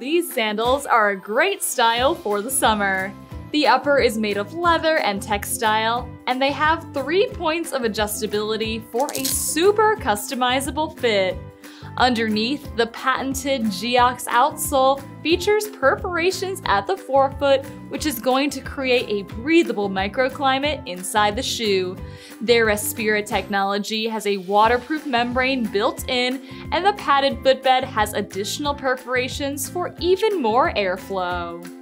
These sandals are a great style for the summer. The upper is made of leather and textile, and they have three points of adjustability for a super customizable fit. Underneath, the patented Geox outsole features perforations at the forefoot, which is going to create a breathable microclimate inside the shoe. Their Respira technology has a waterproof membrane built in, and the padded footbed has additional perforations for even more airflow.